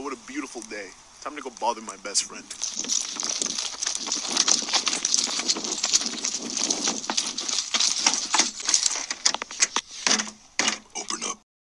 what a beautiful day. Time to go bother my best friend.